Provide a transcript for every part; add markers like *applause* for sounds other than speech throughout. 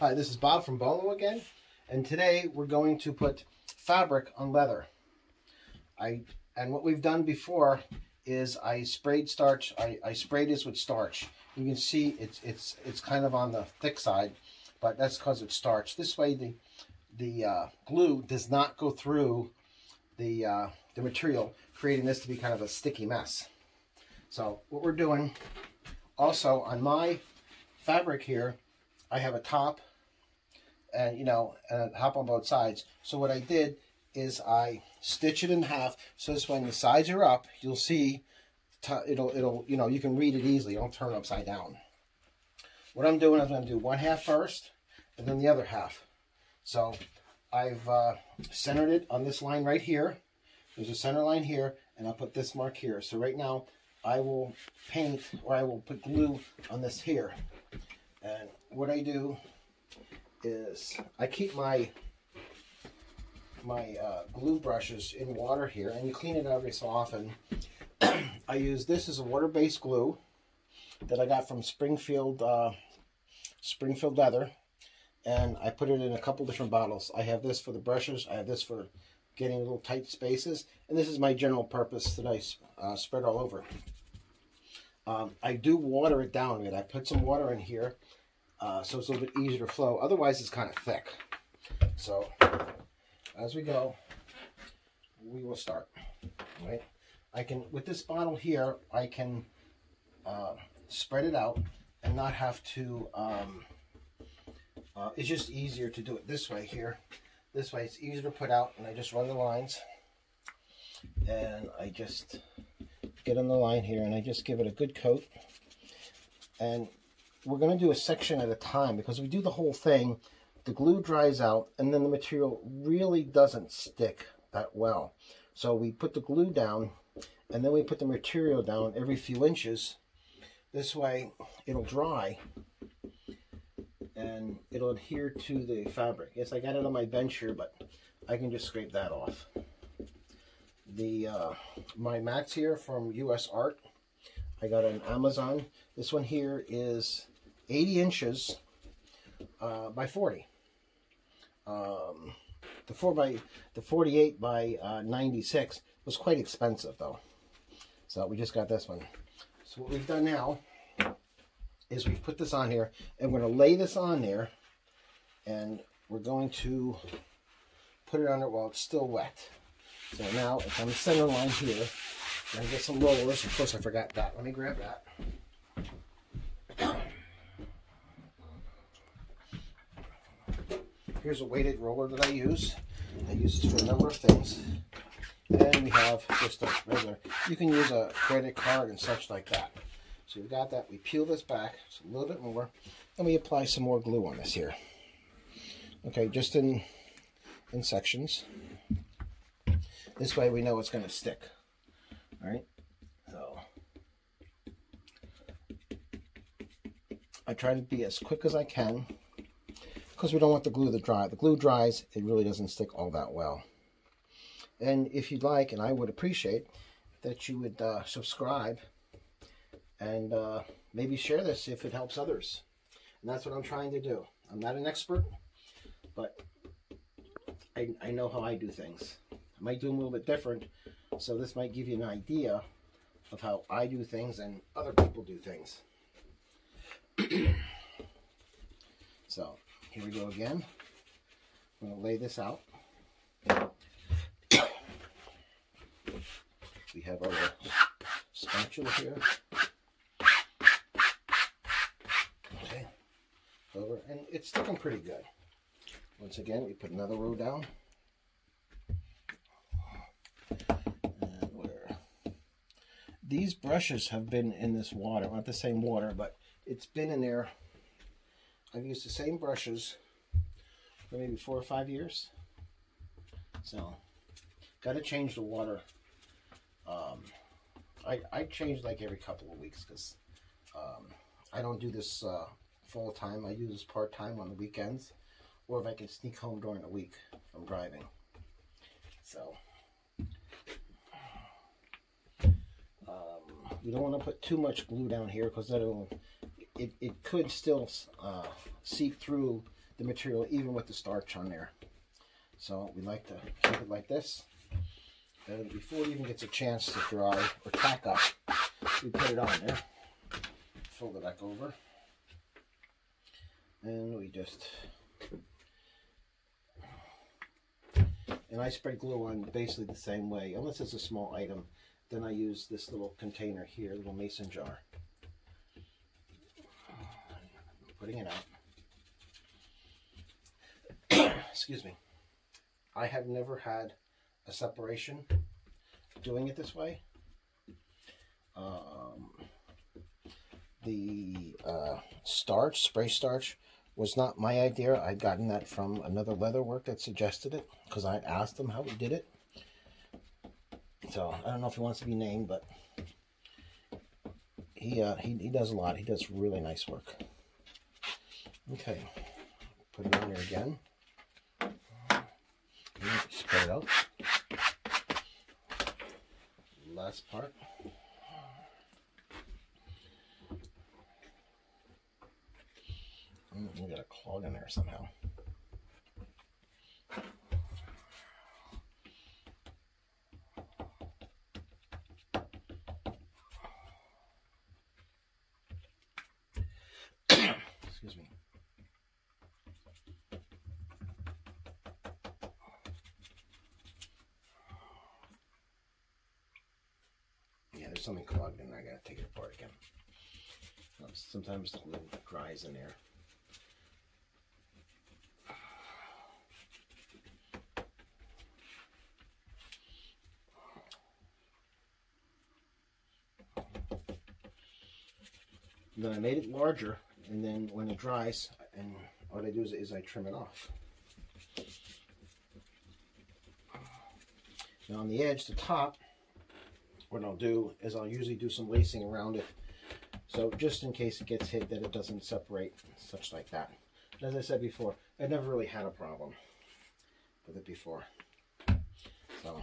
Hi, this is Bob from Bolo again, and today we're going to put fabric on leather. I and what we've done before is I sprayed starch. I, I sprayed this with starch. You can see it's it's it's kind of on the thick side, but that's because it's starch. This way the the uh, glue does not go through the uh, the material, creating this to be kind of a sticky mess. So what we're doing also on my fabric here, I have a top and you know a top on both sides. So what I did is I stitch it in half so this when the sides are up, you'll see it'll it'll you know you can read it easily. Don't turn upside down. What I'm doing is I'm going to do one half first and then the other half. So I've uh, centered it on this line right here. There's a center line here, and I'll put this mark here. So right now, I will paint, or I will put glue on this here. And what I do is I keep my my uh, glue brushes in water here, and you clean it every so often. *clears throat* I use this as a water-based glue that I got from Springfield uh, Springfield Leather and I put it in a couple different bottles. I have this for the brushes, I have this for getting little tight spaces, and this is my general purpose that I uh, spread all over. Um, I do water it down bit. I put some water in here uh, so it's a little bit easier to flow. Otherwise, it's kind of thick. So as we go, we will start. Right? I can with this bottle here, I can uh, spread it out and not have to. Um, uh, it's just easier to do it this way here. This way it's easier to put out and I just run the lines and I just get on the line here and I just give it a good coat and we're going to do a section at a time because we do the whole thing the glue dries out and then the material really doesn't stick that well so we put the glue down and then we put the material down every few inches this way it'll dry and it'll adhere to the fabric. Yes, I got it on my bench here, but I can just scrape that off. The uh, My mats here from US Art, I got on Amazon. This one here is 80 inches uh, by 40. Um, the 4 by the 48 by uh, 96 was quite expensive though. So we just got this one. So what we've done now is we've put this on here and we're going to lay this on there and we're going to put it on it while it's still wet. So now it's on the center line here. To get some rollers. Of course, I forgot that. Let me grab that. Here's a weighted roller that I use. I use this for a number of things. And we have just a regular, you can use a credit card and such like that. So we've got that. We peel this back just a little bit more, and we apply some more glue on this here. Okay, just in in sections. This way we know it's going to stick. All right. So I try to be as quick as I can because we don't want the glue to dry. The glue dries, it really doesn't stick all that well. And if you'd like, and I would appreciate that you would uh, subscribe and uh, maybe share this if it helps others. And that's what I'm trying to do. I'm not an expert, but I, I know how I do things. Might do them a little bit different, so this might give you an idea of how I do things and other people do things. *clears throat* so, here we go again. I'm going to lay this out. *coughs* We have our spatula here. Okay, over and it's looking pretty good. Once again, we put another row down. And where these brushes have been in this water, not the same water, but it's been in there. I've used the same brushes for maybe four or five years. So, got to change the water. Um, I, I change like every couple of weeks because um, I don't do this uh, full time. I use this part time on the weekends, or if I can sneak home during the week from driving. So, um, you don't want to put too much glue down here because that will it, it could still uh, seep through the material even with the starch on there. So we like to keep it like this. And before it even gets a chance to dry or tack up, we put it on there, fold it back over, and we just and I spread glue on basically the same way, unless it's a small item. Then I use this little container here, little mason jar. Putting it out. *coughs* Excuse me. I have never had a separation doing it this way. Um, the uh, starch, spray starch, was not my idea. I'd gotten that from another leather work that suggested it because I asked them how he did it. So I don't know if he wants to be named, but he uh, he he does a lot. He does really nice work. Okay, put it on there again. Spread it out. Last part. Mm, we got a clog in there somehow. Excuse me. Yeah, there's something clogged in there. I gotta take it apart again. Um, sometimes the glue dries in there. then I made it larger and then when it dries and what I do is, is I trim it off now on the edge the top what I'll do is I'll usually do some lacing around it. So just in case it gets hit that it doesn't separate such like that. As I said before I never really had a problem with it before. So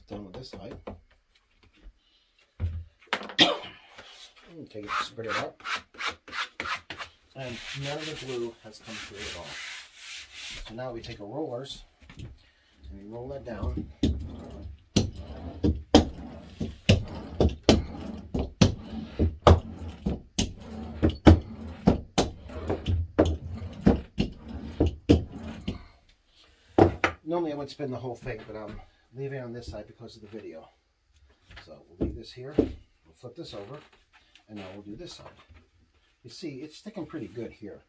almost done with this side. *coughs* take it, spread it out. And none of the glue has come through at all. So now we take our rollers and we roll that down. Normally I would spin the whole thing, but I'm leaving it on this side because of the video. So we'll leave this here, we'll flip this over, and now we'll do this side. You see, it's sticking pretty good here.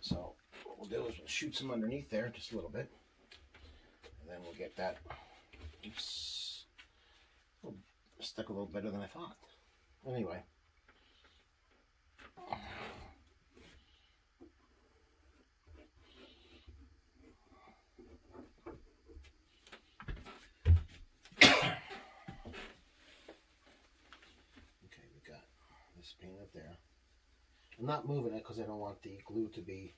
So what we'll do is we'll shoot some underneath there just a little bit, and then we'll get that oops, stuck a little better than I thought. Anyway, there. I'm not moving it because I don't want the glue to be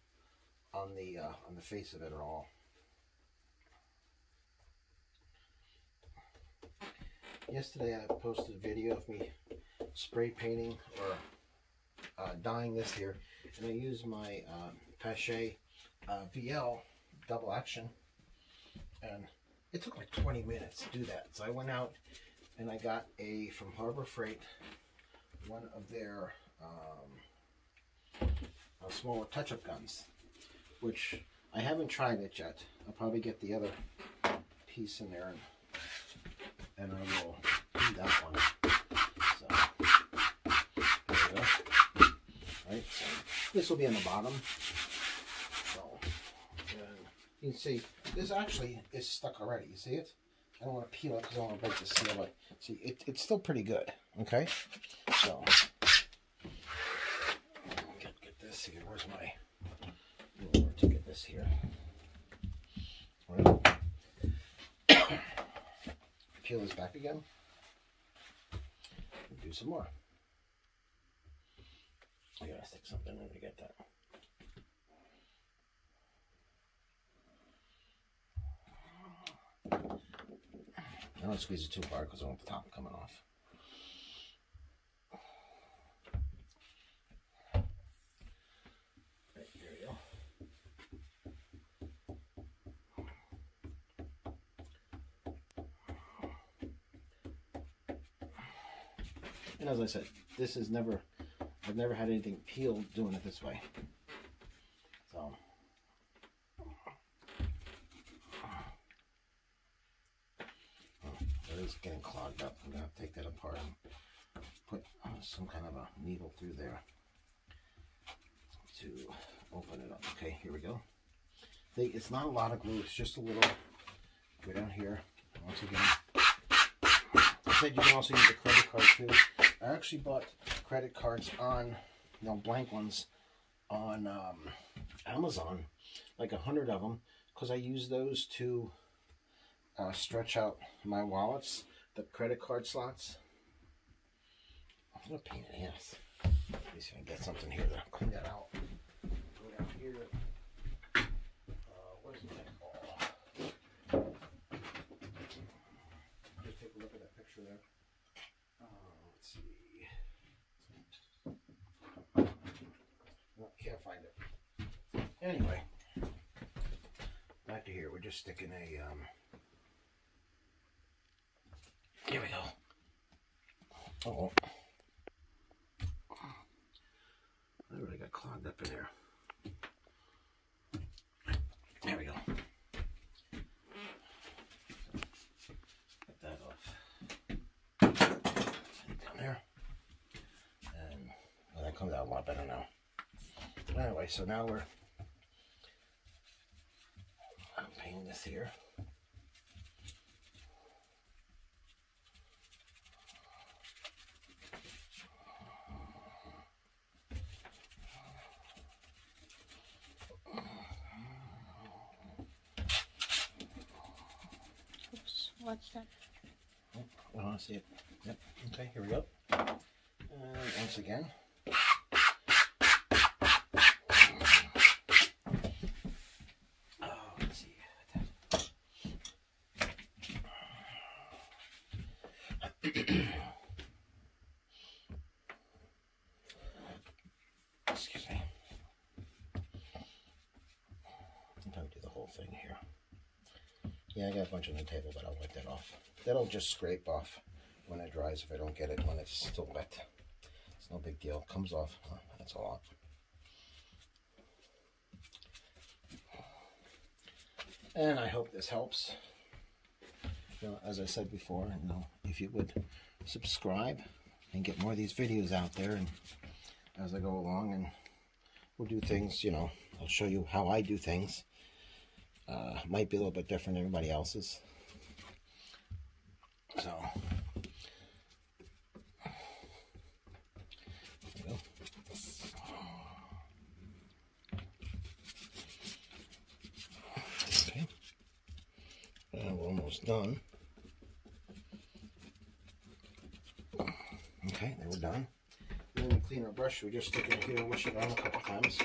on the uh, on the face of it at all. Yesterday I posted a video of me spray painting or uh, dyeing this here and I used my uh, Paasche uh, VL double action and it took like 20 minutes to do that. So I went out and I got a, from Harbor Freight, one of their um, smaller touch-up guns, which I haven't tried it yet. I'll probably get the other piece in there and, and I will do that one. So, there we go. Right, so this will be on the bottom. So, you can see, this actually is stuck already. You see it? I don't want to peel it because I want to break the seal, but see, it, it's still pretty good. Okay, so get, get this here. Where's my ruler to get this here? *coughs* Peel this back again. Do some more. I gotta stick something in to get that. I don't squeeze it too hard because I want the top coming off. Right, here we go. And as I said, this is never, I've never had anything peeled doing it this way. So. It is getting clogged up. I'm gonna take that apart and put uh, some kind of a needle through there to open it up. Okay, here we go. They, it's not a lot of glue, it's just a little. Go down here. Once again, I said you can also use a credit card too. I actually bought credit cards on, you know, blank ones on um, Amazon, like a hundred of them, because I use those to uh, stretch out my wallets, the credit card slots. What a pain in the ass. At least I can get something here to clean that out. Go down here. Uh, where's my ball? Just take a look at that picture there. Uh, let's see. Oh, can't find it. Anyway, back to here. We're just sticking a um, here we go. Oh. I really got clogged up in there. There we go. Get that off. Down there. And that comes out a lot better now. But Anyway, so now we're I'm painting this here. Oops, what's that? Oh, I want to see it. Yep. Okay, here we go. And once again. Oh, let's see. *clears throat* Excuse me. Sometimes do the whole thing here. Yeah, I got a bunch on the table, but I'll wipe that off. That'll just scrape off when it dries if I don't get it when it's still wet. It's no big deal. Comes off. Huh, That's a lot. And I hope this helps. Know, as I said before, you know, if you would subscribe and get more of these videos out there and as I go along and we'll do things, you know, I'll show you how I do things. Uh, might be a little bit different than everybody else's. So, and we're almost done. Then we're. Then we clean our brush. We just stick it here, wash it on a couple times,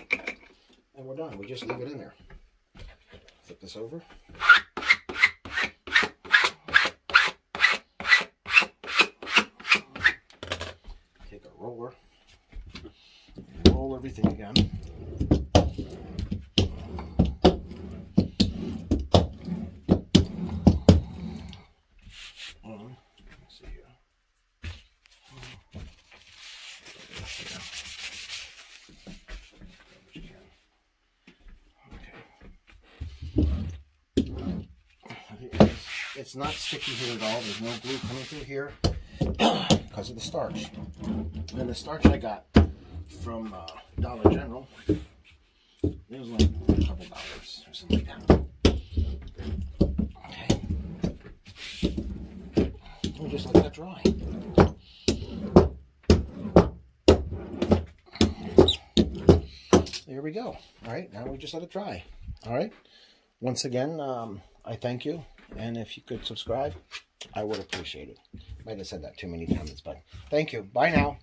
and we're done. We just leave it in there. Flip this over. Take a roller, and roll everything again. On, let's see here. Okay. I think It's it's not sticky here at all. There's no glue coming through here *clears throat* because of the starch. And the starch I got from uh, Dollar General, it was like a couple dollars or something like that. Okay. We'll just let that dry. There we go. All right, now we just let it dry. All right. Once again, um, I thank you. And if you could subscribe, I would appreciate it. Might have said that too many times, but thank you. Bye now.